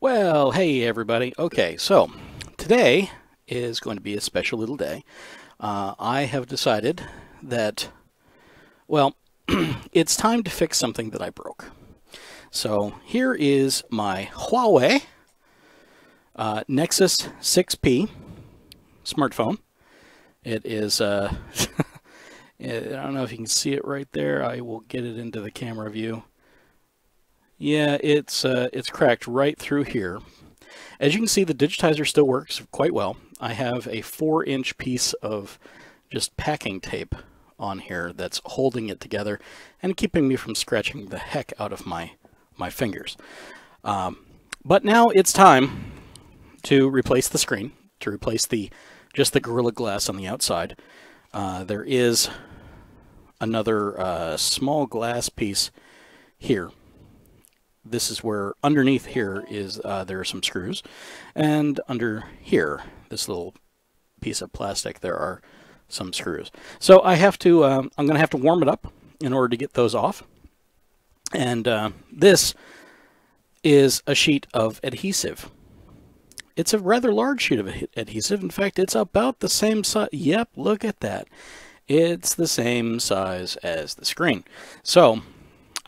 Well, hey everybody. Okay, so today is going to be a special little day. Uh, I have decided that, well, it's time to fix something that I broke. So here is my Huawei uh, Nexus 6P smartphone. It is, uh, I don't know if you can see it right there. I will get it into the camera view. Yeah, it's uh, it's cracked right through here. As you can see, the digitizer still works quite well. I have a four inch piece of just packing tape on here that's holding it together and keeping me from scratching the heck out of my, my fingers. Um, but now it's time to replace the screen, to replace the just the Gorilla Glass on the outside. Uh, there is another uh, small glass piece here this is where underneath here is uh, there are some screws. And under here this little piece of plastic there are some screws. So I have to um, I'm gonna have to warm it up in order to get those off. And uh, this is a sheet of adhesive. It's a rather large sheet of adhesive. In fact it's about the same size yep look at that. It's the same size as the screen. So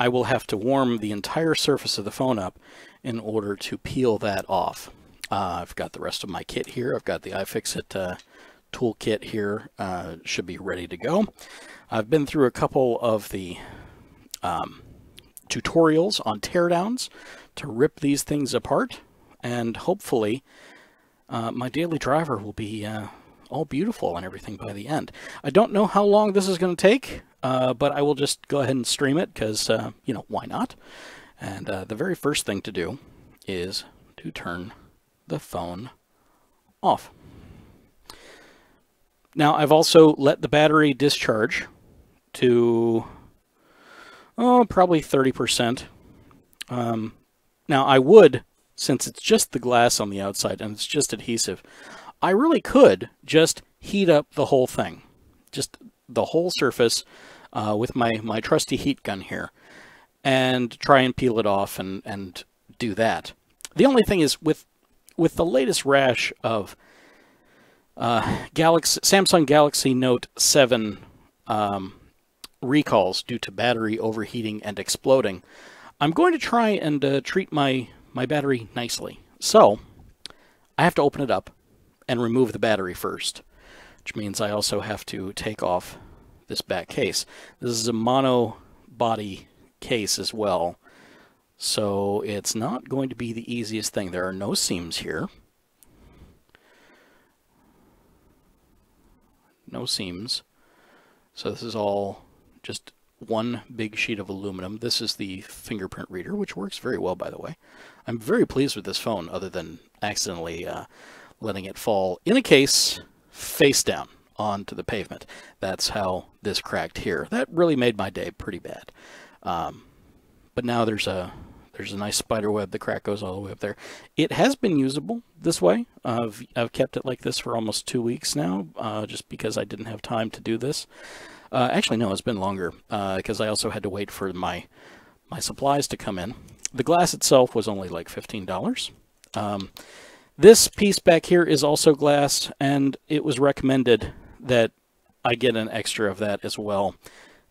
I will have to warm the entire surface of the phone up in order to peel that off. Uh, I've got the rest of my kit here. I've got the iFixit uh, toolkit here. Uh, should be ready to go. I've been through a couple of the um, tutorials on teardowns to rip these things apart. And hopefully uh, my daily driver will be uh, all beautiful and everything by the end. I don't know how long this is going to take. Uh, but I will just go ahead and stream it because, uh, you know, why not? And uh, the very first thing to do is to turn the phone off. Now, I've also let the battery discharge to, oh, probably 30%. Um, now, I would, since it's just the glass on the outside and it's just adhesive, I really could just heat up the whole thing. Just the whole surface uh, with my, my trusty heat gun here and try and peel it off and, and do that. The only thing is with with the latest rash of uh, Galaxy, Samsung Galaxy Note 7 um, recalls due to battery overheating and exploding, I'm going to try and uh, treat my, my battery nicely. So, I have to open it up and remove the battery first, which means I also have to take off this back case. This is a mono body case as well. So it's not going to be the easiest thing. There are no seams here. No seams. So this is all just one big sheet of aluminum. This is the fingerprint reader, which works very well, by the way. I'm very pleased with this phone, other than accidentally uh, letting it fall in a case face down onto the pavement. That's how this cracked here. That really made my day pretty bad. Um, but now there's a there's a nice spider web. The crack goes all the way up there. It has been usable this way. I've, I've kept it like this for almost two weeks now, uh, just because I didn't have time to do this. Uh, actually, no, it's been longer because uh, I also had to wait for my my supplies to come in. The glass itself was only like $15. Um, this piece back here is also glass, and it was recommended that I get an extra of that as well,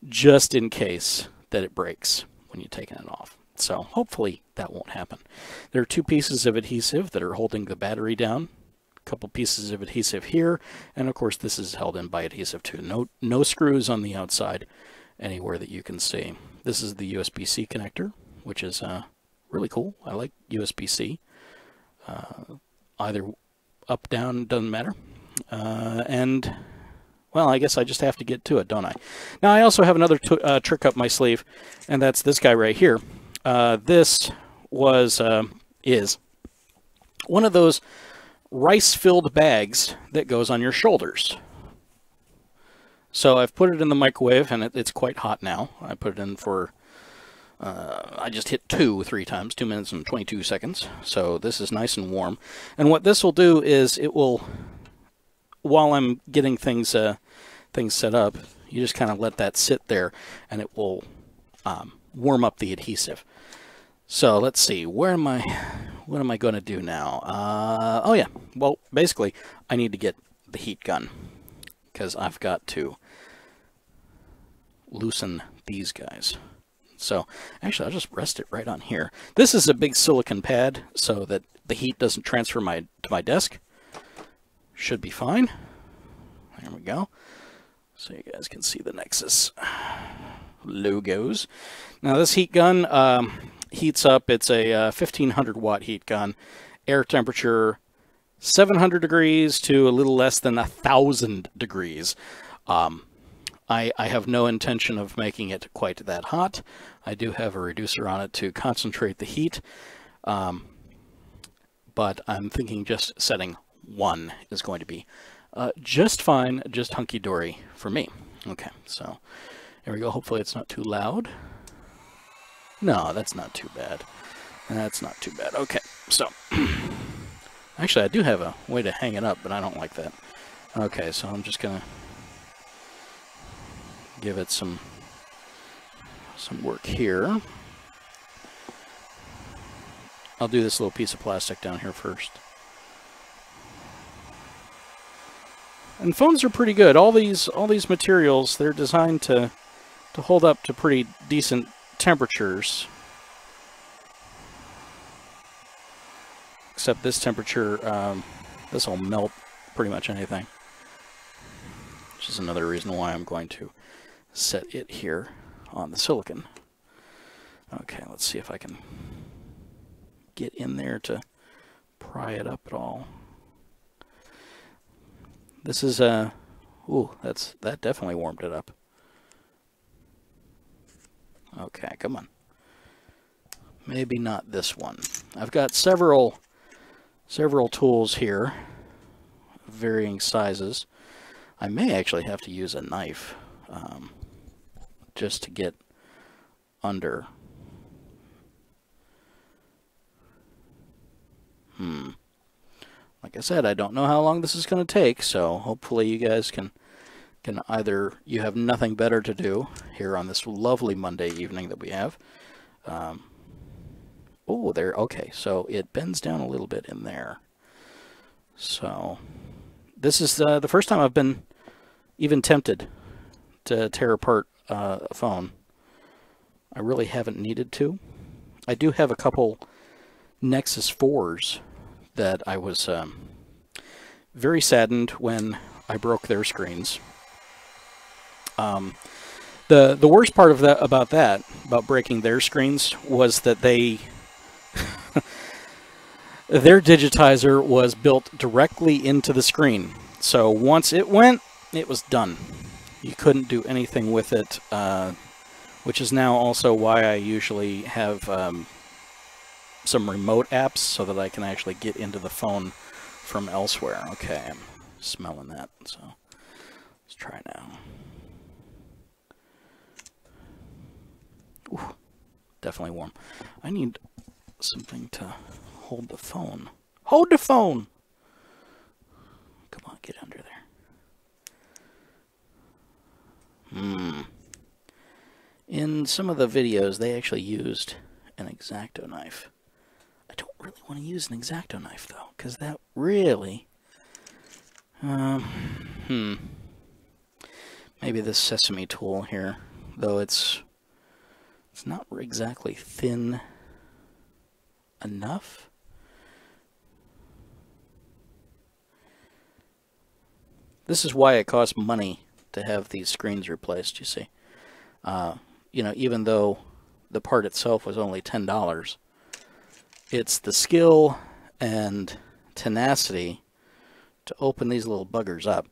just in case that it breaks when you're taking it off. So hopefully that won't happen. There are two pieces of adhesive that are holding the battery down, a couple pieces of adhesive here, and of course this is held in by adhesive too. No, no screws on the outside anywhere that you can see. This is the USB-C connector, which is uh, really cool. I like USB-C. Uh, either up, down, doesn't matter. Uh, and well, I guess I just have to get to it, don't I? Now, I also have another uh, trick up my sleeve, and that's this guy right here. Uh, this was, uh, is, one of those rice-filled bags that goes on your shoulders. So I've put it in the microwave, and it, it's quite hot now. I put it in for, uh, I just hit two three times, two minutes and 22 seconds. So this is nice and warm. And what this will do is it will while I'm getting things uh, things set up, you just kind of let that sit there, and it will um, warm up the adhesive. So let's see, where am I? what am I going to do now? Uh, oh yeah, well basically I need to get the heat gun because I've got to loosen these guys. So actually I'll just rest it right on here. This is a big silicon pad so that the heat doesn't transfer my to my desk. Should be fine. There we go. So you guys can see the Nexus logos. Now this heat gun um, heats up. It's a uh, 1500 watt heat gun. Air temperature 700 degrees to a little less than a thousand degrees. Um, I, I have no intention of making it quite that hot. I do have a reducer on it to concentrate the heat. Um, but I'm thinking just setting one is going to be uh, just fine, just hunky-dory for me. Okay, so there we go. Hopefully it's not too loud. No, that's not too bad. That's not too bad. Okay, so actually I do have a way to hang it up, but I don't like that. Okay, so I'm just gonna give it some some work here. I'll do this little piece of plastic down here first. And phones are pretty good. All these all these materials, they're designed to to hold up to pretty decent temperatures. Except this temperature, um, this will melt pretty much anything. Which is another reason why I'm going to set it here on the silicon. Okay, let's see if I can get in there to pry it up at all. This is a, uh, ooh, that's that definitely warmed it up. Okay, come on. Maybe not this one. I've got several several tools here, varying sizes. I may actually have to use a knife um, just to get under. Hmm. Like I said, I don't know how long this is going to take, so hopefully you guys can can either you have nothing better to do here on this lovely Monday evening that we have. Um, oh, there. Okay, so it bends down a little bit in there. So this is uh, the first time I've been even tempted to tear apart uh, phone. I really haven't needed to. I do have a couple Nexus 4s that I was um, very saddened when I broke their screens. Um, the the worst part of that about that about breaking their screens was that they their digitizer was built directly into the screen. So once it went, it was done. You couldn't do anything with it, uh, which is now also why I usually have um, some remote apps so that I can actually get into the phone from elsewhere. Okay, I'm smelling that, so let's try now. Ooh, definitely warm. I need something to hold the phone. Hold the phone! Come on, get under there. Hmm. In some of the videos, they actually used an X-Acto knife. I don't really want to use an X-Acto knife, though, because that really... Um, hmm. Maybe this sesame tool here, though it's it's not exactly thin enough. This is why it costs money to have these screens replaced, you see. Uh, you know, even though the part itself was only $10, it's the skill and tenacity to open these little buggers up.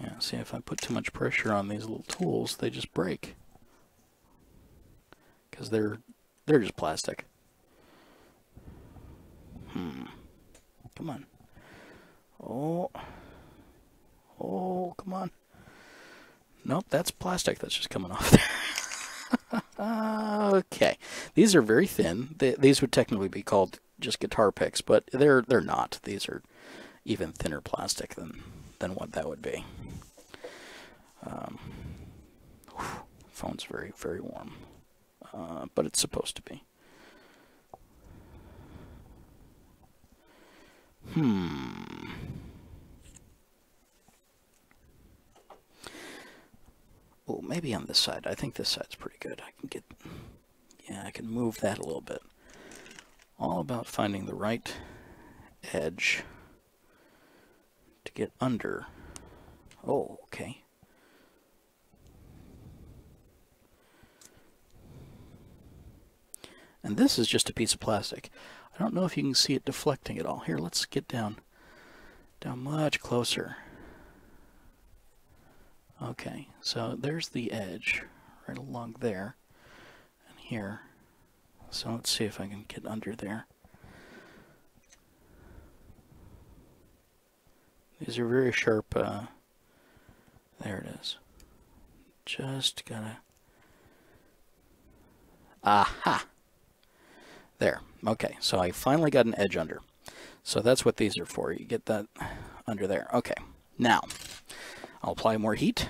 Yeah, see if I put too much pressure on these little tools, they just break. Because they're, they're just plastic. Hmm. Come on. Oh. Oh, come on. Nope, that's plastic that's just coming off there. okay. These are very thin. They, these would technically be called just guitar picks, but they're they're not. These are even thinner plastic than than what that would be. Um, whew, phone's very very warm, uh, but it's supposed to be. Hmm. Oh, maybe on this side. I think this side's pretty good. I can get, yeah, I can move that a little bit. All about finding the right edge to get under. Oh, okay. And this is just a piece of plastic. I don't know if you can see it deflecting at all. Here, let's get down, down much closer. Okay, so there's the edge right along there and here. So let's see if I can get under there. These are very sharp. Uh, there it is. Just gotta. Aha! There. Okay, so I finally got an edge under. So that's what these are for. You get that under there. Okay, now I'll apply more heat.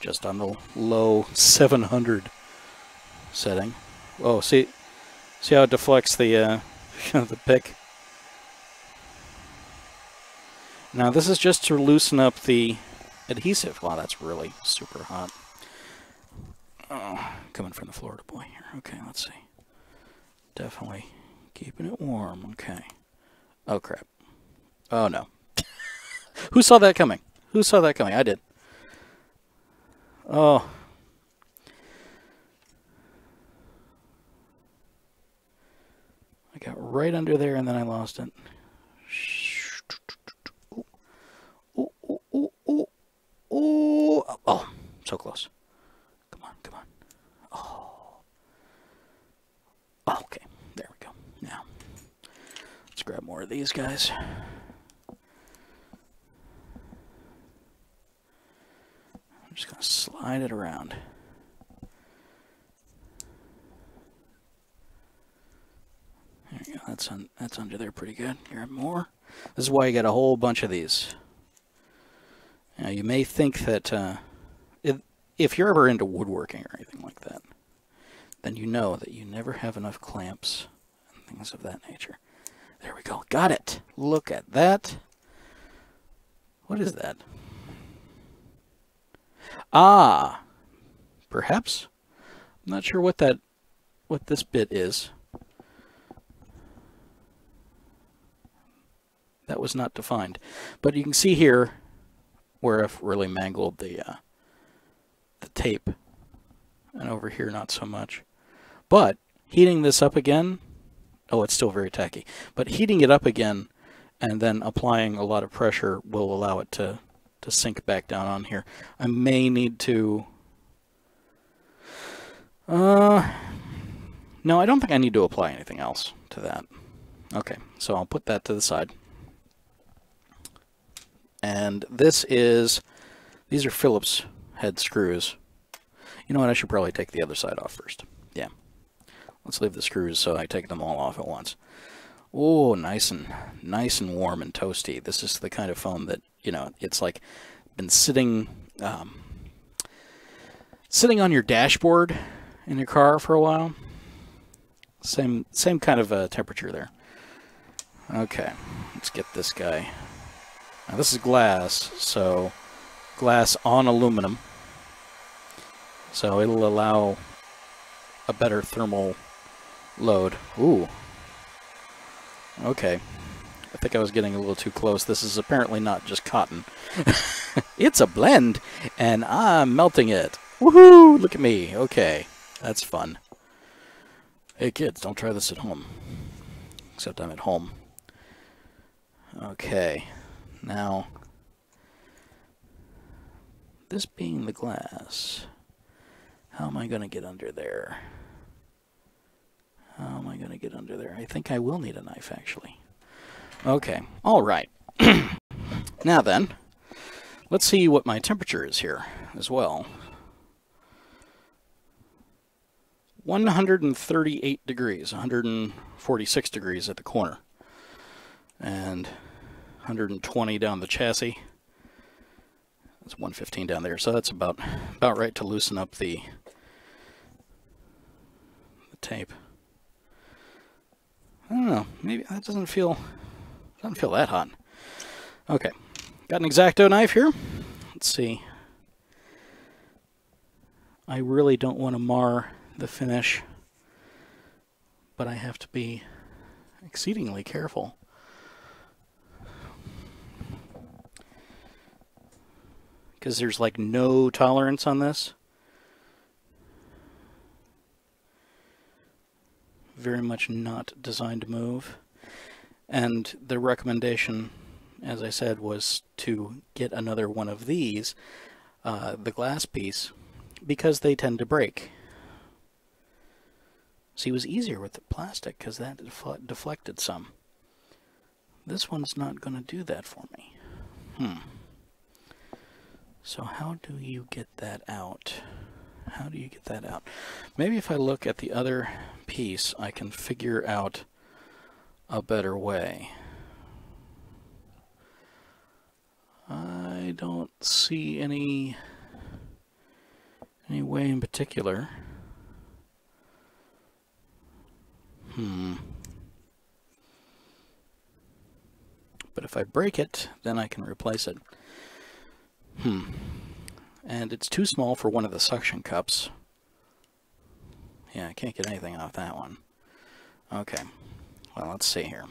Just on the low 700 setting. Oh, see, see how it deflects the uh, the pick. Now this is just to loosen up the adhesive. Wow, that's really super hot. Oh, coming from the Florida boy here. Okay, let's see. Definitely keeping it warm. Okay. Oh, crap. Oh, no. Who saw that coming? Who saw that coming? I did. Oh. I got right under there and then I lost it. Oh, so close. Come on, come on. Oh. Okay, there we go. Now, let's grab more of these guys. I'm just going to slide it around. There you go. That's un that's under there pretty good. Here more. This is why you get a whole bunch of these. Now you may think that uh, if, if you're ever into woodworking or anything like that, then you know that you never have enough clamps and things of that nature. There we go. Got it. Look at that. What is that? Ah, perhaps. I'm not sure what that, what this bit is. That was not defined, but you can see here where I've really mangled the uh, the tape, and over here not so much. But heating this up again, oh, it's still very tacky. But heating it up again and then applying a lot of pressure will allow it to to sink back down on here. I may need to... Uh, no, I don't think I need to apply anything else to that. Okay, so I'll put that to the side. And this is, these are Phillips head screws. You know what, I should probably take the other side off first. Yeah. Let's leave the screws so I take them all off at once. Oh, nice and nice and warm and toasty. This is the kind of phone that you know it's like been sitting um, sitting on your dashboard in your car for a while. Same same kind of uh, temperature there. Okay, let's get this guy. Now this is glass, so glass on aluminum. So it'll allow a better thermal load. Ooh, Okay. I think I was getting a little too close. This is apparently not just cotton. it's a blend, and I'm melting it. Woohoo! Look at me. Okay. That's fun. Hey kids, don't try this at home. Except I'm at home. Okay. Now, this being the glass, how am I going to get under there? How am I going to get under there? I think I will need a knife, actually. Okay, all right. now then, let's see what my temperature is here as well. 138 degrees, 146 degrees at the corner, and 120 down the chassis. That's 115 down there, so that's about about right to loosen up the the tape. Hmm. know. Maybe that doesn't feel doesn't feel that hot. Okay, got an X-Acto knife here. Let's see. I really don't want to mar the finish, but I have to be exceedingly careful. Because there's like no tolerance on this. Very much not designed to move. And the recommendation, as I said, was to get another one of these, uh, the glass piece, because they tend to break. See, it was easier with the plastic because that defle deflected some. This one's not going to do that for me. Hmm. So how do you get that out? How do you get that out? Maybe if I look at the other piece, I can figure out a better way. I don't see any any way in particular. Hmm. But if I break it, then I can replace it. Hmm. And it's too small for one of the suction cups. Yeah, I can't get anything off that one. Okay. Well, let's see here.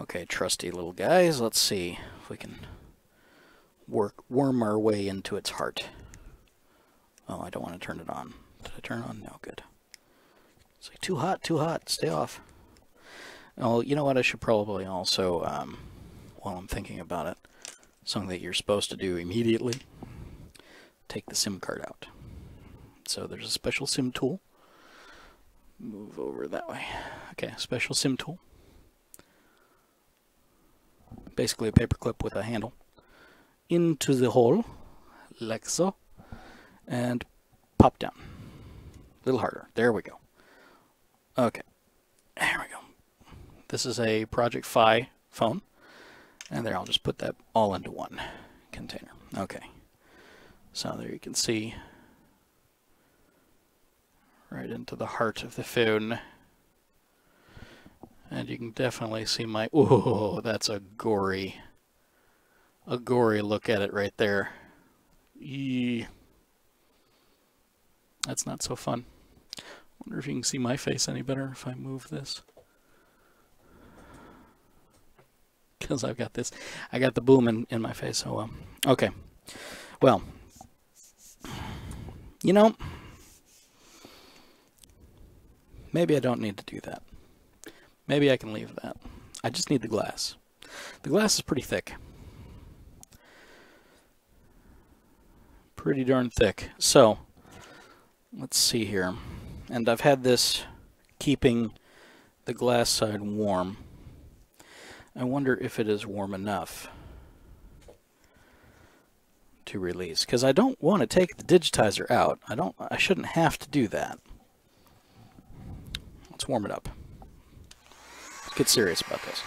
Okay, trusty little guys. Let's see if we can work worm our way into its heart. Oh, I don't want to turn it on. Did I turn on? No, good. It's like, too hot, too hot. Stay off. Oh, you know what? I should probably also, um, while I'm thinking about it, something that you're supposed to do immediately, take the SIM card out. So there's a special SIM tool. Move over that way. Okay, special SIM tool. Basically a paper clip with a handle. Into the hole, like so, and pop down. A little harder. There we go. Okay, there we go. This is a Project Fi phone. And there, I'll just put that all into one container. Okay. So there you can see right into the heart of the phone. And you can definitely see my, oh, that's a gory, a gory look at it right there. Eee. That's not so fun. wonder if you can see my face any better if I move this. because I've got this, I got the boom in, in my face. So, um, okay. Well, you know, maybe I don't need to do that. Maybe I can leave that. I just need the glass. The glass is pretty thick. Pretty darn thick. So, let's see here. And I've had this keeping the glass side warm. I wonder if it is warm enough to release because I don't want to take the digitizer out. I don't I shouldn't have to do that. Let's warm it up. Let's get serious about this.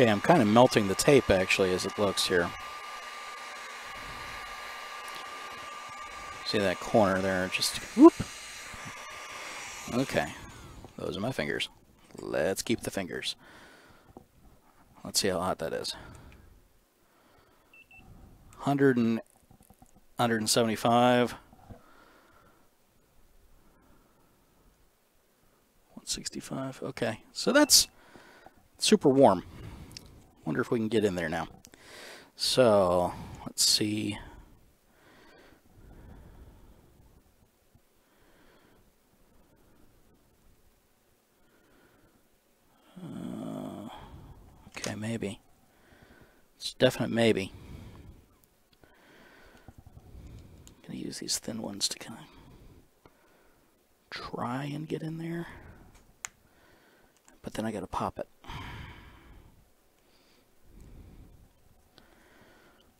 Okay, I'm kind of melting the tape actually as it looks here. See that corner there, just whoop. Okay, those are my fingers. Let's keep the fingers. Let's see how hot that is. 100 and 175. 165. Okay, so that's super warm. Wonder if we can get in there now. So, let's see. Uh, okay, maybe. It's definite maybe. I'm Gonna use these thin ones to kind of try and get in there. But then I got to pop it.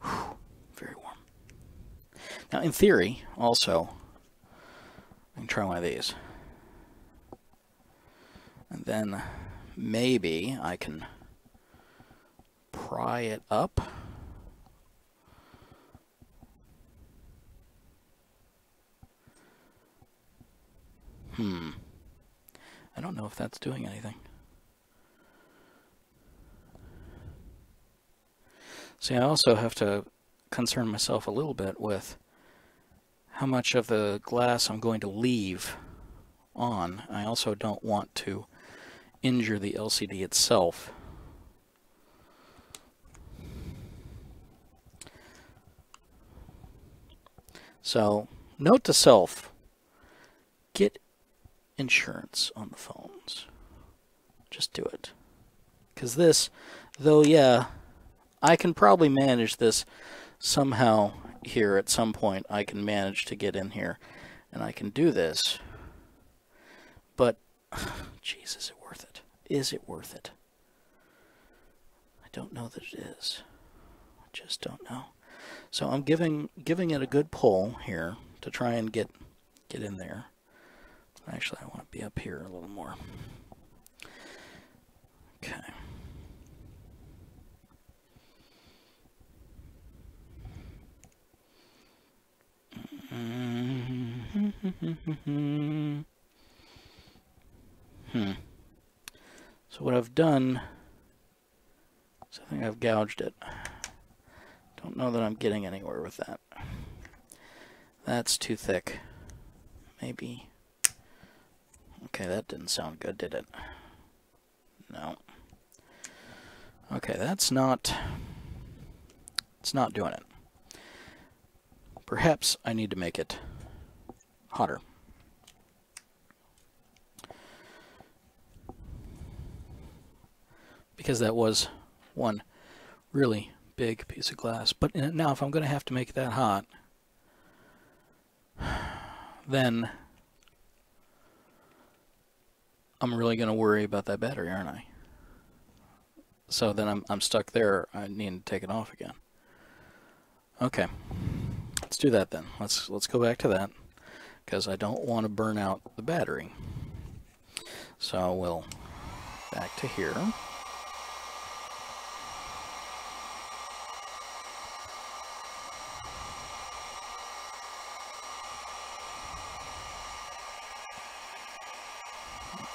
Whew, very warm. Now, in theory, also, I can try one of these. And then maybe I can pry it up. Hmm. I don't know if that's doing anything. See, I also have to concern myself a little bit with how much of the glass I'm going to leave on. I also don't want to injure the LCD itself. So, note to self, get insurance on the phones. Just do it. Because this, though, yeah, I can probably manage this somehow here at some point. I can manage to get in here and I can do this. But, jeez, is it worth it? Is it worth it? I don't know that it is. I just don't know. So I'm giving giving it a good pull here to try and get get in there. Actually, I want to be up here a little more. Okay. Hmm. So what I've done is I think I've gouged it. Don't know that I'm getting anywhere with that. That's too thick. Maybe. Okay, that didn't sound good, did it? No. Okay, that's not... It's not doing it. Perhaps I need to make it hotter. Because that was one really big piece of glass. But now if I'm going to have to make it that hot, then I'm really going to worry about that battery, aren't I? So then I'm, I'm stuck there. I need to take it off again. Okay. Let's do that then. Let's let's go back to that because I don't want to burn out the battery. So we'll back to here.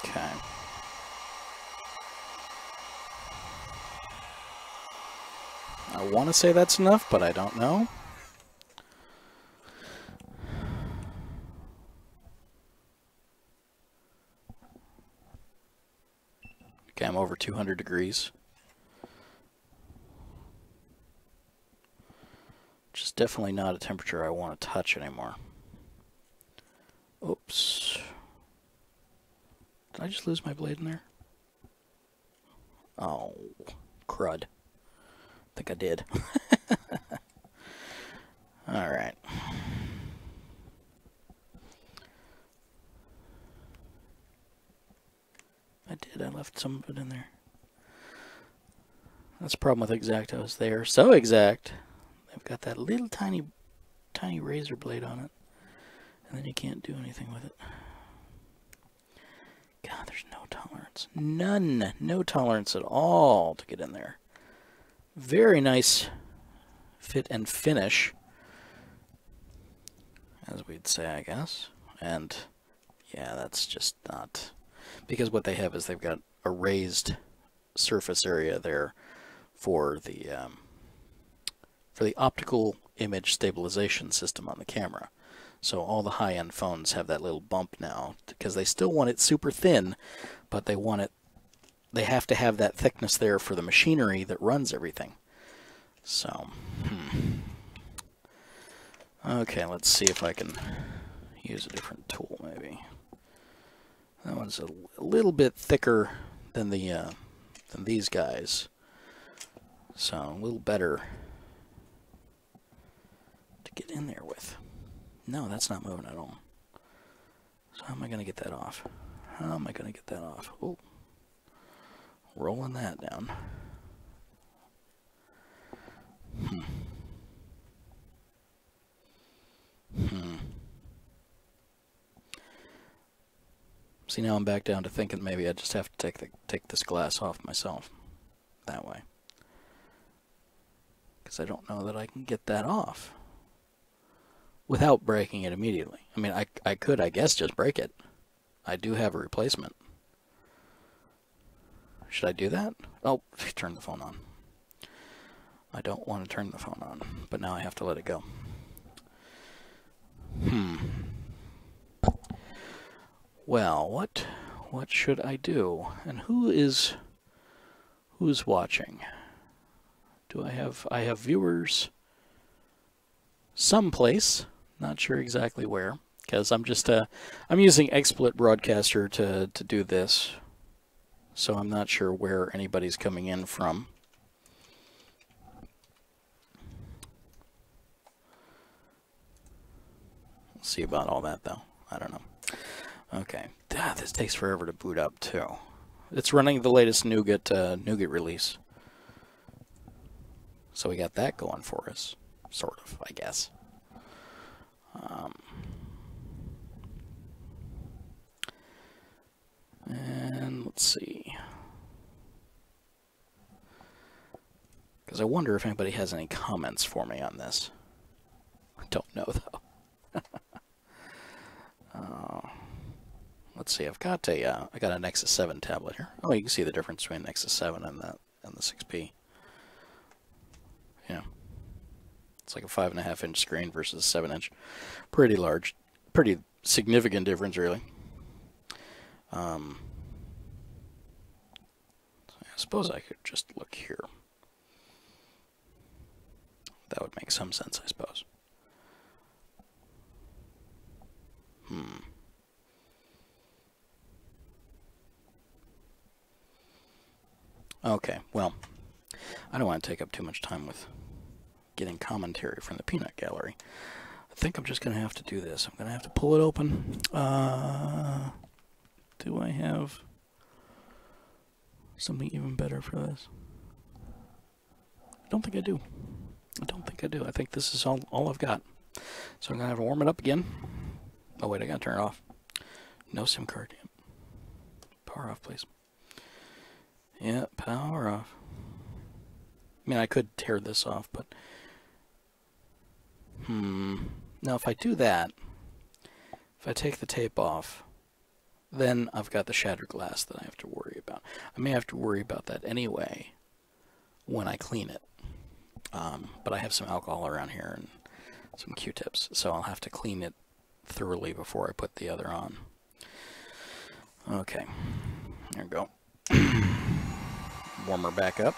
Okay. I want to say that's enough, but I don't know. Okay, I'm over 200 degrees. Which is definitely not a temperature I want to touch anymore. Oops. Did I just lose my blade in there? Oh, crud. I think I did. Alright. I did, I left some of it in there. That's the problem with X-Actos. They are so exact. They've got that little tiny, tiny razor blade on it. And then you can't do anything with it. God, there's no tolerance. None. No tolerance at all to get in there. Very nice fit and finish, as we'd say, I guess. And yeah, that's just not because what they have is they've got a raised surface area there for the um, for the optical image stabilization system on the camera. So all the high-end phones have that little bump now because they still want it super thin, but they want it they have to have that thickness there for the machinery that runs everything. So, hmm. Okay, let's see if I can use a different tool maybe. That one's a, little bit thicker than the uh, than these guys. So, a little better to get in there with. No, that's not moving at all. So how am I going to get that off? How am I going to get that off? Oh, rolling that down. Hmm. Hmm. See now I'm back down to thinking maybe I just have to take the take this glass off myself that way. Because I don't know that I can get that off without breaking it immediately. I mean, I, I could, I guess, just break it. I do have a replacement. Should I do that? Oh, turn the phone on. I don't want to turn the phone on, but now I have to let it go. Hmm. Well, what what should I do? And who is who's watching? Do I have I have viewers someplace, not sure exactly where, because I'm just uh I'm using XSplit Broadcaster to to do this. So I'm not sure where anybody's coming in from. We'll see about all that though. I don't know. Okay. Ah, this takes forever to boot up too. It's running the latest Nougat uh, Nougat release. So we got that going for us, sort of, I guess. Um, and let's see. Because I wonder if anybody has any comments for me on this. I don't know though. uh, let's see. I've got a uh, I got a Nexus 7 tablet here. Oh, you can see the difference between Nexus 7 and the and the 6P. Yeah, it's like a five and a half inch screen versus a seven inch. Pretty large, pretty significant difference, really. Um, I suppose I could just look here. That would make some sense, I suppose. Hmm. Okay, well, I don't want to take up too much time with getting commentary from the peanut gallery. I think I'm just going to have to do this. I'm going to have to pull it open. Uh, do I have something even better for this? I don't think I do. I don't think I do. I think this is all, all I've got. So I'm going to have to warm it up again. Oh, wait, I got to turn it off. No SIM card. Power off, please. Yeah, power off. I mean, I could tear this off, but... Hmm. Now, if I do that, if I take the tape off, then I've got the shattered glass that I have to worry about. I may have to worry about that anyway when I clean it. Um, but I have some alcohol around here and some Q-tips, so I'll have to clean it thoroughly before I put the other on. Okay, there we go. Warmer back up.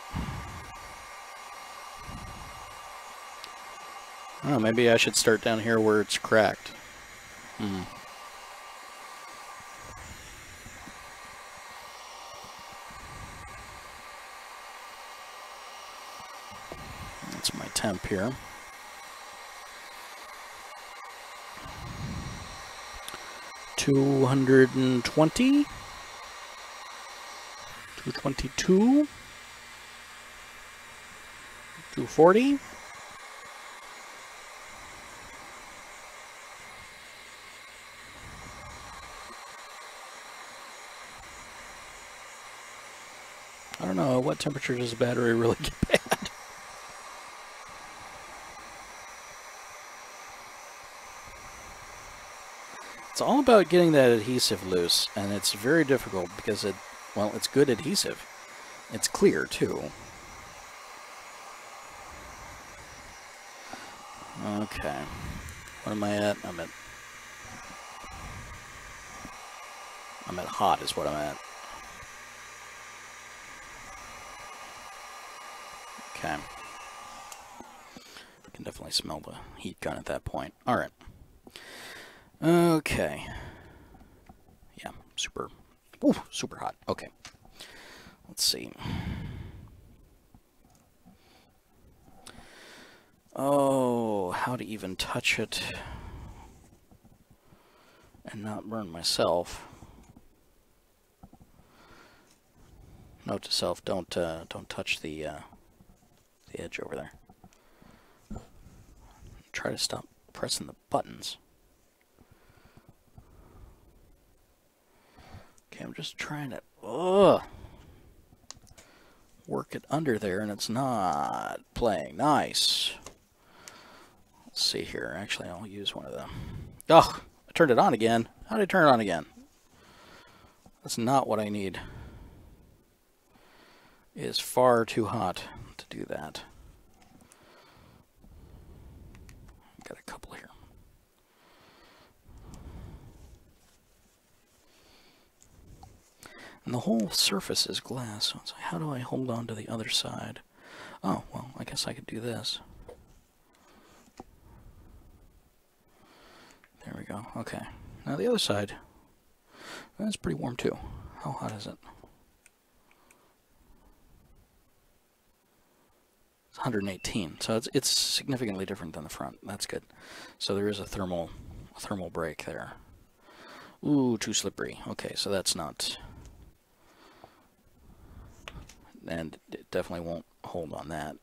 Oh, maybe I should start down here where it's cracked. Hmm. That's my temp here. Two hundred and twenty. Two twenty-two. Two forty. What temperature does the battery really get bad? It's all about getting that adhesive loose, and it's very difficult because it, well, it's good adhesive. It's clear, too. Okay. What am I at? I'm at... I'm at hot is what I'm at. Okay. I can definitely smell the heat gun at that point. Alright. Okay. Yeah, super. Ooh, super hot. Okay. Let's see. Oh, how to even touch it and not burn myself. Note to self: don't uh, don't touch the uh, the edge over there. Try to stop pressing the buttons. Okay, I'm just trying to ugh, work it under there, and it's not playing. Nice. Let's see here. Actually, I'll use one of them. Oh, I turned it on again. How did I turn it on again? That's not what I need. It is far too hot do that. Got a couple here. And the whole surface is glass, so like, how do I hold on to the other side? Oh, well, I guess I could do this. There we go. Okay. Now the other side. That's pretty warm too. How hot is it? 118. So it's it's significantly different than the front. That's good. So there is a thermal a thermal break there. Ooh, too slippery. Okay, so that's not and it definitely won't hold on that.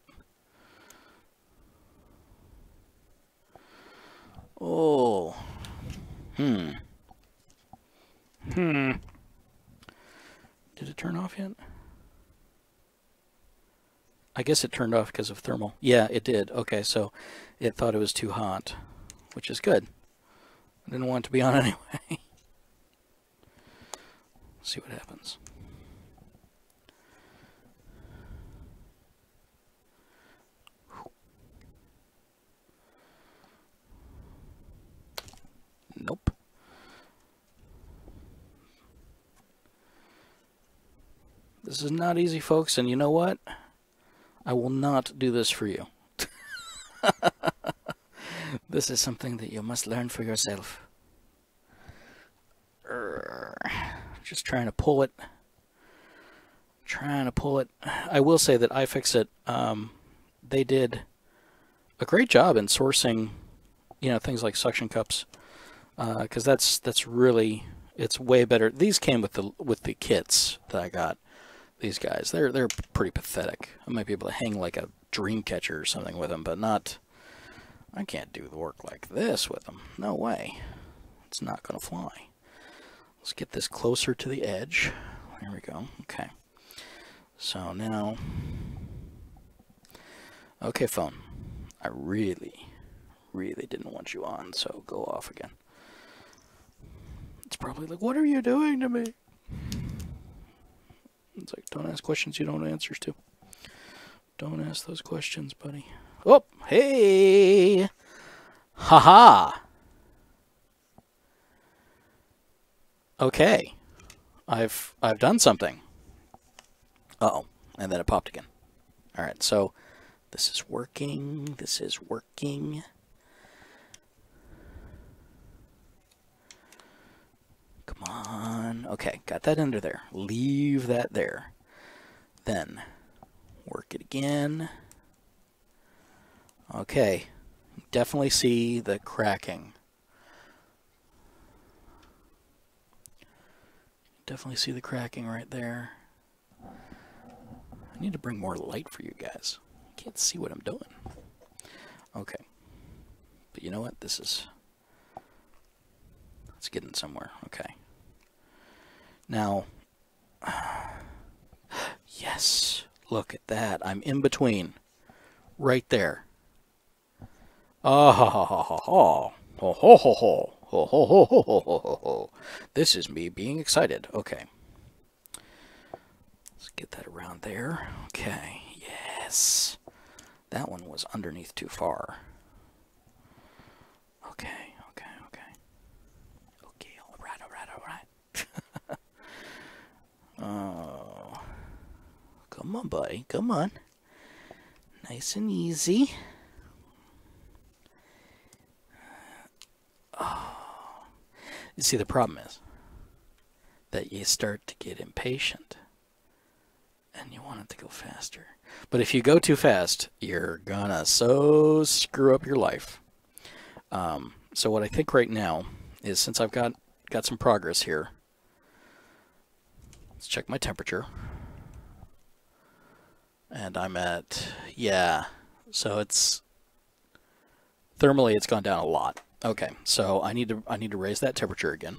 Oh. Hmm. Hmm. Did it turn off yet? I guess it turned off because of thermal. Yeah, it did. Okay, so it thought it was too hot, which is good. I didn't want it to be on anyway. see what happens. Nope. This is not easy, folks, and you know what? I will not do this for you. this is something that you must learn for yourself. Just trying to pull it. Trying to pull it. I will say that iFixit, um, they did a great job in sourcing, you know, things like suction cups because uh, that's that's really it's way better. These came with the with the kits that I got. These guys, they're they're pretty pathetic. I might be able to hang like a dream catcher or something with them, but not. I can't do the work like this with them. No way. It's not gonna fly. Let's get this closer to the edge. There we go. Okay. So now, okay, phone. I really, really didn't want you on, so go off again. It's probably like, what are you doing to me? It's like, don't ask questions you don't have answers to. Don't ask those questions, buddy. Oh, hey! Haha! -ha. Okay. I've I've done something. Uh oh. And then it popped again. Alright, so this is working. This is working. On. Okay, got that under there. Leave that there. Then work it again. Okay, definitely see the cracking. Definitely see the cracking right there. I need to bring more light for you guys. I can't see what I'm doing. Okay. But you know what? This is... It's getting somewhere. Okay. Now, yes, look at that. I'm in between. Right there. Oh, ho, ho, ho, ho, ho. Ho, ho, ho, ho. Ho, ho, ho, ho, ho, ho, ho. This is me being excited. Okay. Let's get that around there. Okay. Yes. That one was underneath too far. Okay. Oh. Come on, buddy. Come on. Nice and easy. Oh. You see, the problem is that you start to get impatient and you want it to go faster. But if you go too fast, you're gonna so screw up your life. Um, so what I think right now is since I've got got some progress here. Let's check my temperature. And I'm at, yeah, so it's, thermally it's gone down a lot. Okay, so I need to, I need to raise that temperature again.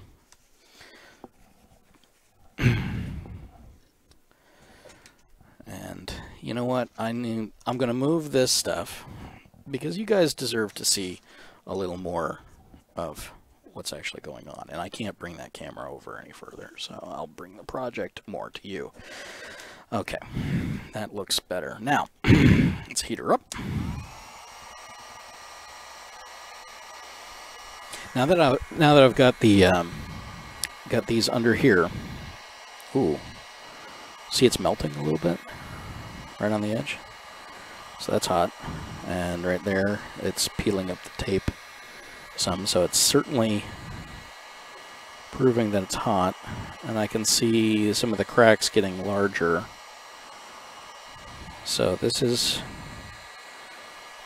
and you know what, I need, I'm going to move this stuff because you guys deserve to see a little more of what's actually going on. And I can't bring that camera over any further, so I'll bring the project more to you. Okay, that looks better. Now, let's heat her up. Now that I now that I've got the um, got these under here, ooh, see it's melting a little bit right on the edge. So that's hot, and right there it's peeling up the tape some, so it's certainly proving that it's hot. And I can see some of the cracks getting larger. So this is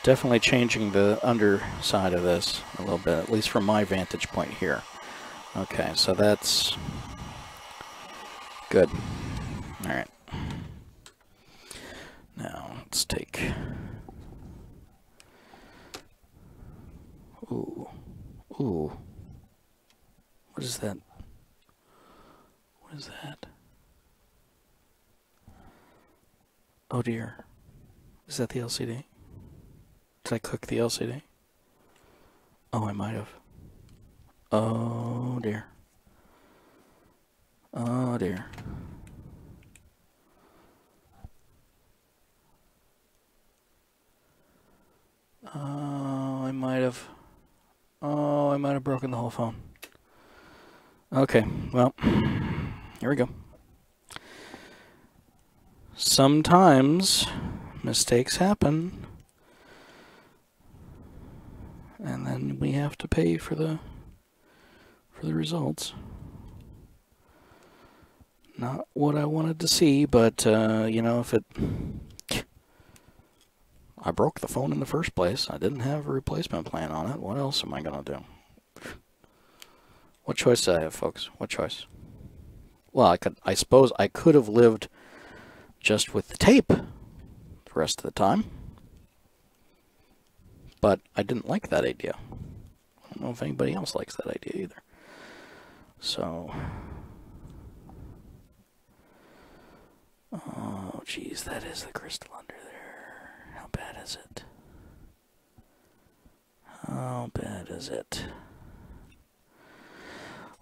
definitely changing the underside of this a little bit, at least from my vantage point here. Okay, so that's good. All right. Now let's take. Ooh. Ooh. What is that? What is that? Oh dear. Is that the LCD? Did I cook the LCD? Oh, I might have. Oh dear. Oh dear. Oh, I might have. Oh, I might have broken the whole phone. Okay, well, here we go. Sometimes mistakes happen. And then we have to pay for the for the results. Not what I wanted to see, but uh, you know, if it I broke the phone in the first place. I didn't have a replacement plan on it. What else am I going to do? What choice do I have, folks? What choice? Well, I could I suppose I could have lived just with the tape the rest of the time. But I didn't like that idea. I don't know if anybody else likes that idea either. So Oh, geez, that is the crystal under there bad is it? How bad is it?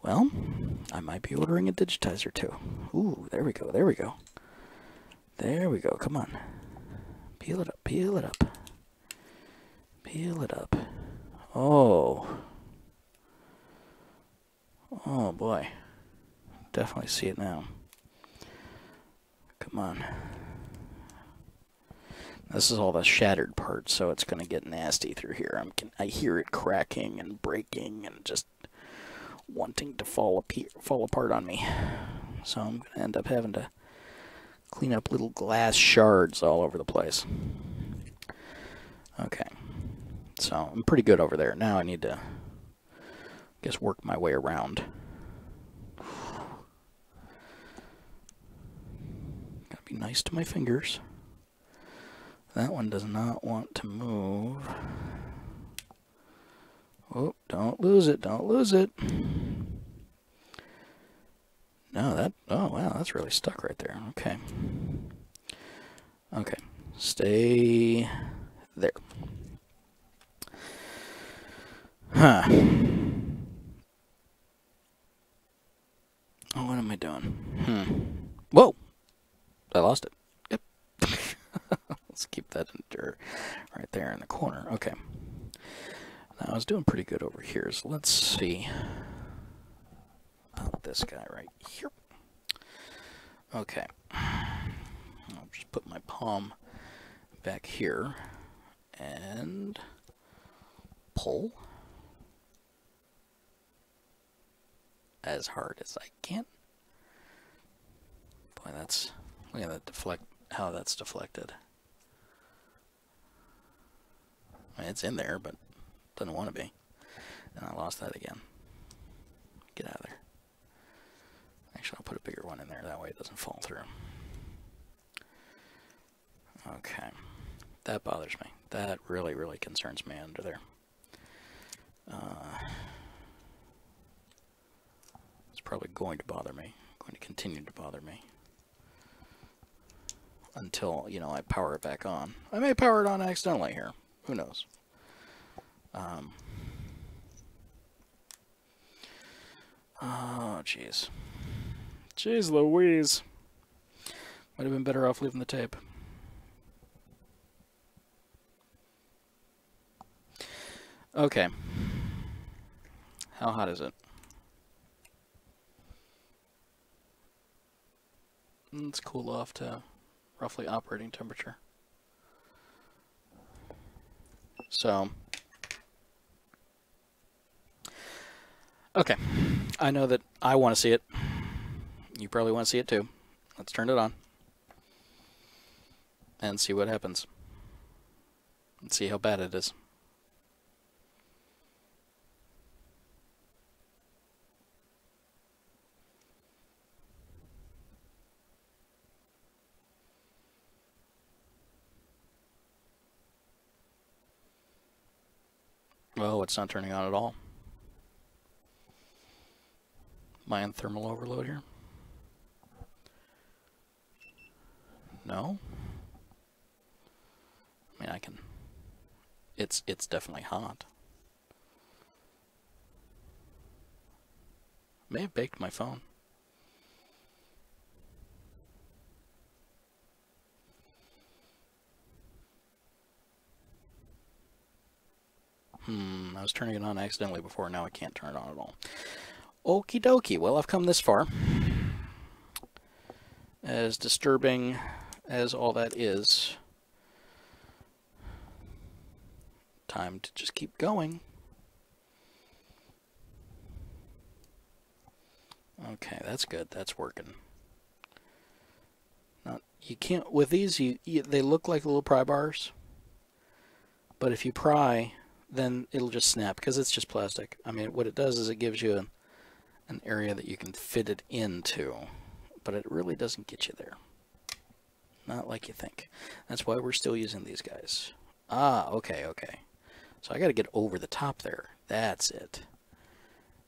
Well, I might be ordering a digitizer too. Ooh, there we go, there we go. There we go, come on. Peel it up, peel it up. Peel it up. Oh. Oh boy. Definitely see it now. Come on. This is all the shattered parts, so it's going to get nasty through here. I'm, I hear it cracking and breaking and just wanting to fall, fall apart on me. So I'm going to end up having to clean up little glass shards all over the place. Okay. So I'm pretty good over there. Now I need to, I guess, work my way around. Gotta be nice to my fingers. That one does not want to move. Oh, don't lose it, don't lose it. No, that, oh wow, that's really stuck right there. Okay. Okay, stay there. Huh. Oh, what am I doing? Hmm. Whoa! I lost it. Let's keep that right there in the corner. Okay. Now I was doing pretty good over here, so let's see about this guy right here. Okay. I'll just put my palm back here and pull as hard as I can. Boy, that's look at that deflect how that's deflected. I mean, it's in there, but doesn't want to be. And I lost that again. Get out of there. Actually, I'll put a bigger one in there. That way it doesn't fall through. Okay. That bothers me. That really, really concerns me under there. Uh, it's probably going to bother me. Going to continue to bother me. Until, you know, I power it back on. I may power it on accidentally here. Who knows? Um, oh, jeez. Jeez Louise. Might have been better off leaving the tape. Okay. How hot is it? Let's cool off to roughly operating temperature. So, okay. I know that I want to see it. You probably want to see it too. Let's turn it on and see what happens. And see how bad it is. Oh, it's not turning on at all. In thermal overload here? No? I mean, I can... It's, it's definitely hot. May have baked my phone. Hmm, I was turning it on accidentally before, now I can't turn it on at all. Okie dokie, well I've come this far. As disturbing as all that is, time to just keep going. Okay, that's good. That's working. Now, you can't with these. You, you, they look like little pry bars, but if you pry, then it'll just snap because it's just plastic. I mean, what it does is it gives you an, an area that you can fit it into, but it really doesn't get you there. Not like you think. That's why we're still using these guys. Ah, okay, okay. So I got to get over the top there. That's it.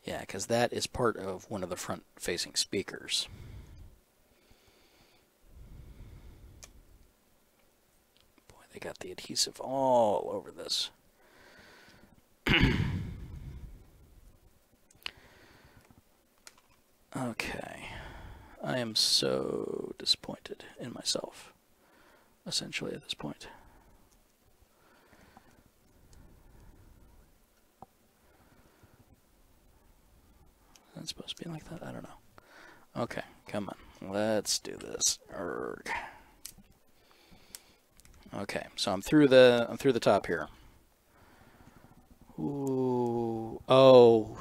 Yeah, because that is part of one of the front-facing speakers. Boy, they got the adhesive all over this. okay. I am so disappointed in myself, essentially, at this point. Is supposed to be like that? I don't know. Okay, come on. Let's do this. Urgh. Okay, so I'm through the I'm through the top here. Ooh. Oh,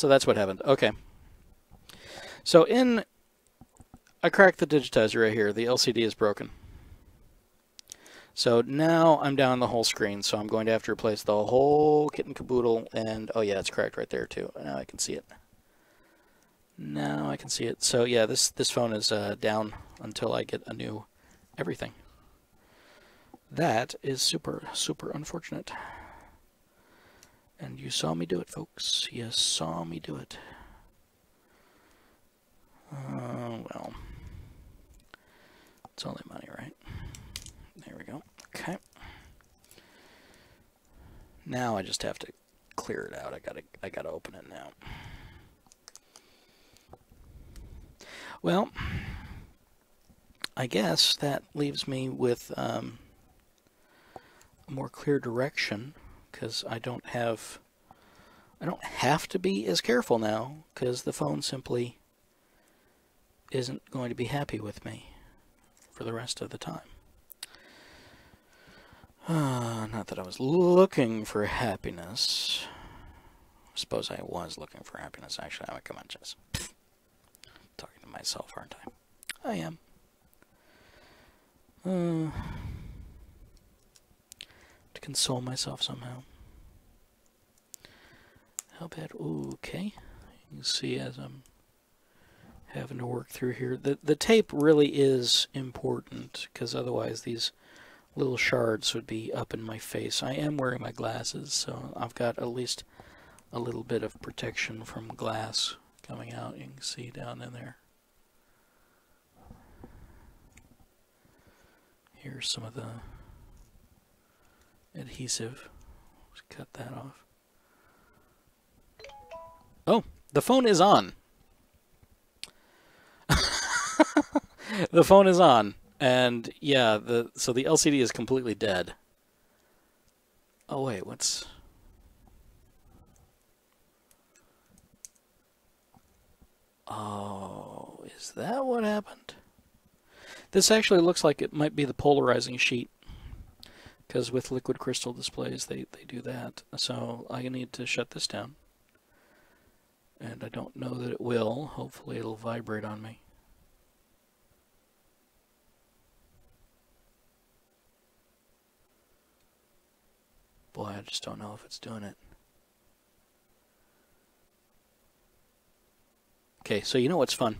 So that's what happened. Okay. So in, I cracked the digitizer right here. The LCD is broken. So now I'm down the whole screen, so I'm going to have to replace the whole kit and caboodle, and oh yeah, it's cracked right there too. Now I can see it. Now I can see it. So yeah, this, this phone is uh, down until I get a new everything. That is super, super unfortunate. And you saw me do it, folks. You saw me do it. Uh, well, it's only money, right? There we go. Okay. Now I just have to clear it out. I gotta, I gotta open it now. Well, I guess that leaves me with um, a more clear direction because I don't have I don't have to be as careful now because the phone simply isn't going to be happy with me for the rest of the time. Uh, not that I was looking for happiness. I suppose I was looking for happiness, actually. I come on, Jess. Talking to myself, aren't I? I am. Uh, to console myself somehow. How bad? Okay. You can see as I'm having to work through here. The, the tape really is important because otherwise these little shards would be up in my face. I am wearing my glasses, so I've got at least a little bit of protection from glass coming out. You can see down in there. Here's some of the adhesive. Let's cut that off. Oh, the phone is on. the phone is on. And yeah, the so the LCD is completely dead. Oh wait, what's Oh, is that what happened? This actually looks like it might be the polarizing sheet. Because with liquid crystal displays, they, they do that. So I need to shut this down. And I don't know that it will. Hopefully it'll vibrate on me. Boy, I just don't know if it's doing it. Okay, so you know what's fun?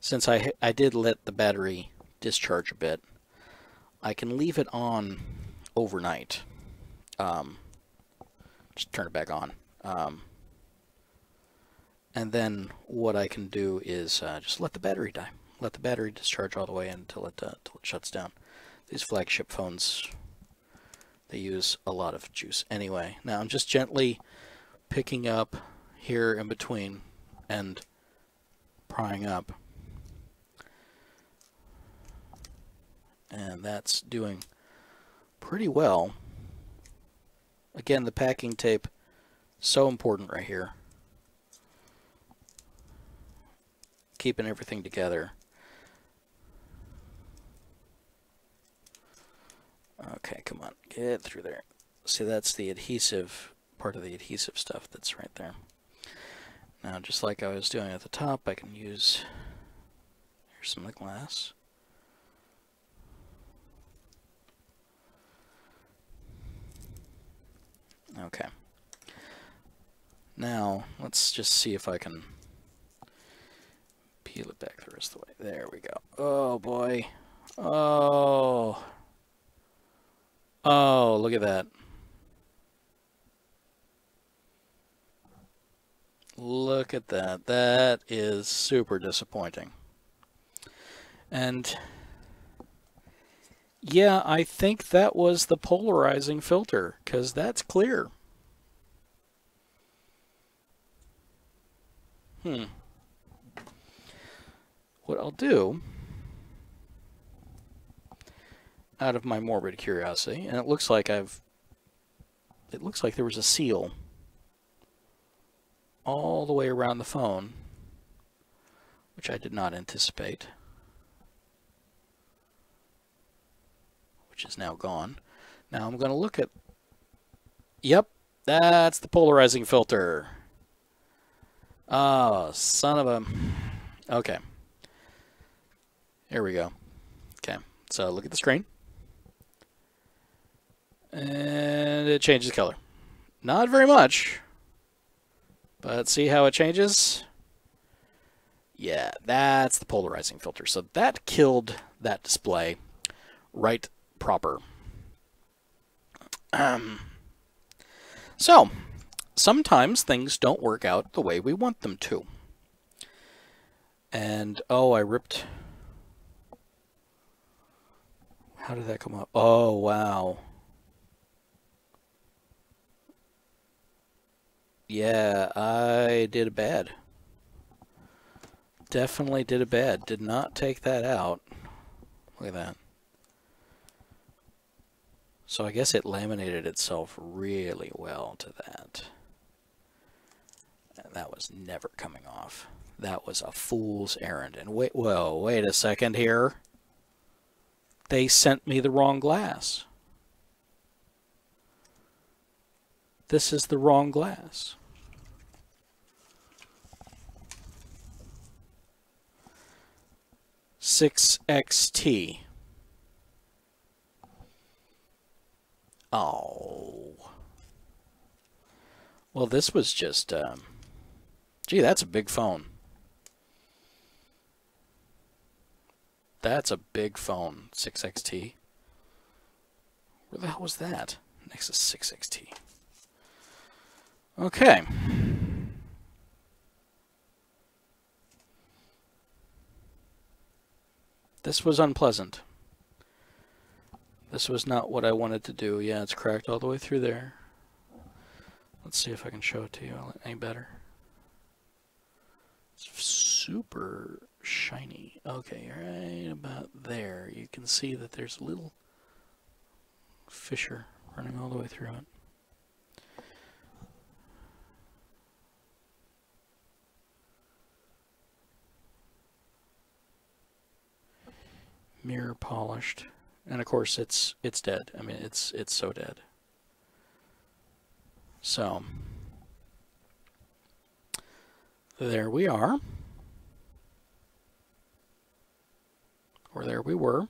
Since I, I did let the battery discharge a bit, I can leave it on overnight. Um, just turn it back on. Um, and then what I can do is uh, just let the battery die. Let the battery discharge all the way until it, uh, until it shuts down. These flagship phones, they use a lot of juice. Anyway, now I'm just gently picking up here in between and prying up. And that's doing pretty well. Again, the packing tape, so important right here. Keeping everything together. Okay, come on, get through there. See, that's the adhesive, part of the adhesive stuff that's right there. Now, just like I was doing at the top, I can use, here's some of the glass. Okay. Now, let's just see if I can peel it back the rest of the way. There we go. Oh, boy. Oh. Oh, look at that. Look at that. That is super disappointing. And yeah, I think that was the polarizing filter because that's clear. Hmm. What I'll do, out of my morbid curiosity, and it looks like I've, it looks like there was a seal all the way around the phone, which I did not anticipate, which is now gone. Now I'm going to look at, yep, that's the polarizing filter. Oh, son of a, okay. Here we go. Okay, so look at the screen. And it changes color. Not very much. But see how it changes? Yeah, that's the polarizing filter. So that killed that display right proper. Um, so, sometimes things don't work out the way we want them to. And, oh, I ripped... How did that come up? Oh, wow. Yeah, I did a bad. Definitely did a bad. Did not take that out. Look at that. So I guess it laminated itself really well to that. And that was never coming off. That was a fool's errand. And wait, whoa, wait a second here. They sent me the wrong glass. This is the wrong glass. 6xt. Oh. Well, this was just, um, Gee, that's a big phone. That's a big phone, 6XT. Where the hell was that? Nexus 6XT. Okay. This was unpleasant. This was not what I wanted to do. Yeah, it's cracked all the way through there. Let's see if I can show it to you any better. It's super shiny. Okay, right about there. You can see that there's a little fissure running all the way through it. mirror polished and of course it's it's dead. I mean it's it's so dead. So there we are. Or there we were.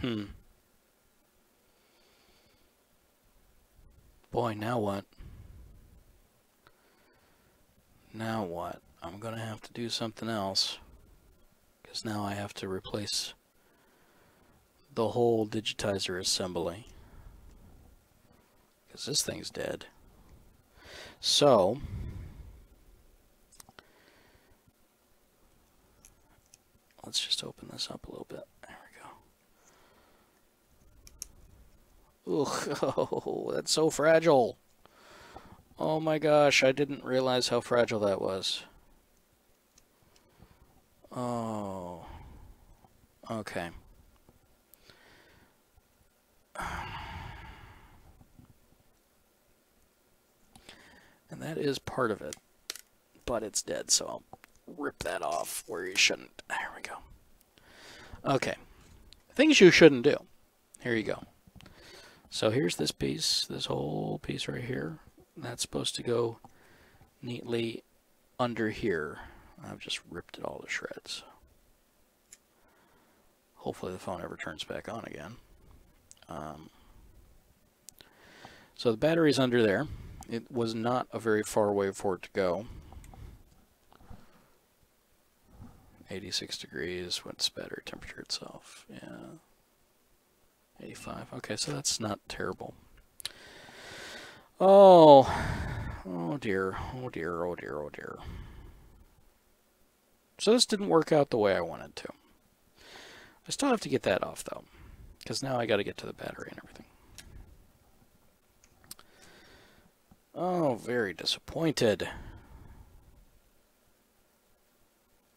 Hmm. Boy now what? Now what? I'm gonna have to do something else because now I have to replace the whole digitizer assembly because this thing's dead. So, let's just open this up a little bit. There we go. Ugh, oh, that's so fragile. Oh my gosh, I didn't realize how fragile that was. Oh. Okay. And that is part of it. But it's dead, so I'll rip that off where you shouldn't. There we go. Okay. Things you shouldn't do. Here you go. So here's this piece, this whole piece right here. That's supposed to go neatly under here. I've just ripped it all to shreds. Hopefully the phone never turns back on again. Um, so the battery's under there. It was not a very far way for it to go. 86 degrees, what's battery temperature itself? Yeah. 85. Okay, so that's not terrible. Oh, oh dear, oh dear, oh dear, oh dear. So this didn't work out the way I wanted to. I still have to get that off though, because now I got to get to the battery and everything. Oh, very disappointed.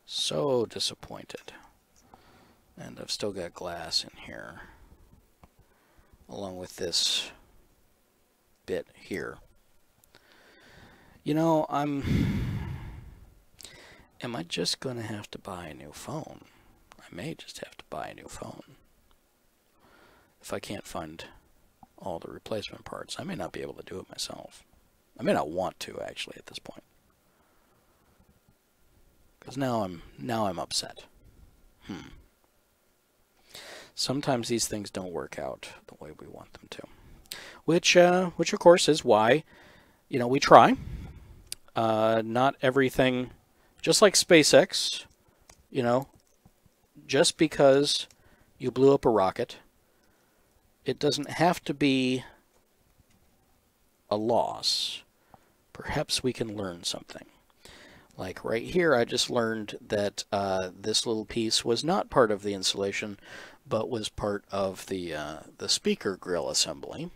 So disappointed. And I've still got glass in here, along with this bit here. You know, I'm am I just going to have to buy a new phone? I may just have to buy a new phone. If I can't find all the replacement parts, I may not be able to do it myself. I may not want to actually at this point. Because now I'm now I'm upset. Hmm. Sometimes these things don't work out the way we want them to. Which uh, which of course is why, you know, we try. Uh, not everything just like SpaceX, you know, just because you blew up a rocket, it doesn't have to be a loss. Perhaps we can learn something. Like right here, I just learned that uh, this little piece was not part of the insulation, but was part of the, uh, the speaker grill assembly.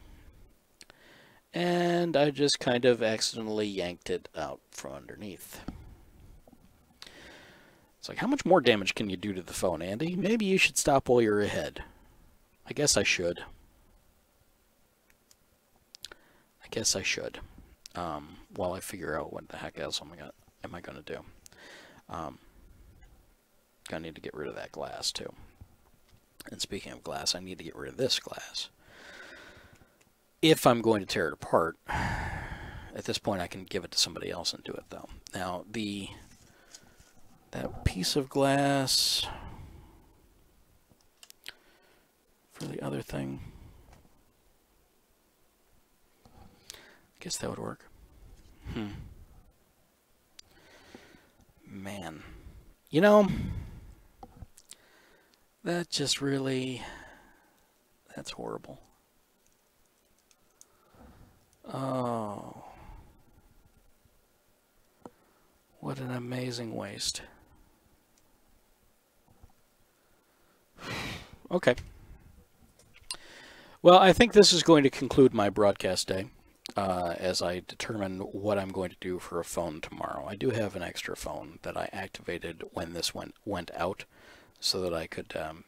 And I just kind of accidentally yanked it out from underneath. It's like, how much more damage can you do to the phone, Andy? Maybe you should stop while you're ahead. I guess I should. I guess I should. Um, while I figure out what the heck else am I gonna, am I going to do. Um, gonna need to get rid of that glass too. And speaking of glass, I need to get rid of this glass. If I'm going to tear it apart, at this point I can give it to somebody else and do it though. Now the that piece of glass for the other thing. I guess that would work. Hmm. Man. You know, that just really. That's horrible. Oh. An amazing waste. okay. Well, I think this is going to conclude my broadcast day uh, as I determine what I'm going to do for a phone tomorrow. I do have an extra phone that I activated when this went went out, so that I could um,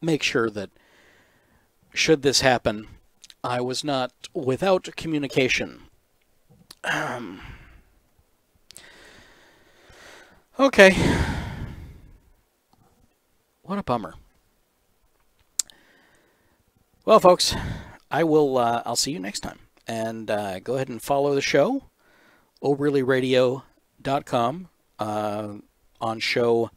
make sure that should this happen, I was not without communication. Um, okay. What a bummer. Well, folks, I will. Uh, I'll see you next time, and uh, go ahead and follow the show, orlyradio.com, uh, on show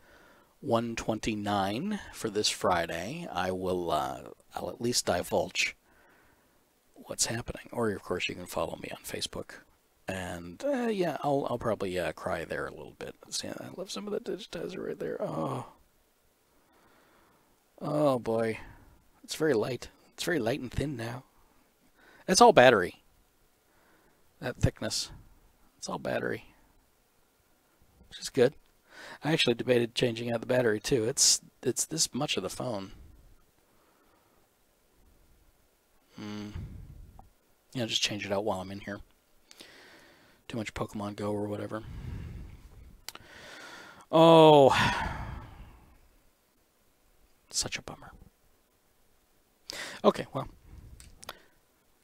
129 for this Friday. I will. Uh, I'll at least divulge what's happening, or of course you can follow me on Facebook. And uh, yeah, I'll I'll probably uh, cry there a little bit. See, I love some of the digitizer right there. Oh, oh boy, it's very light. It's very light and thin now. It's all battery. That thickness. It's all battery. Which is good. I actually debated changing out the battery too. It's it's this much of the phone. Mm. Yeah, just change it out while I'm in here. Too much Pokemon Go or whatever. Oh, such a bummer. Okay, well,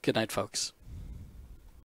good night, folks.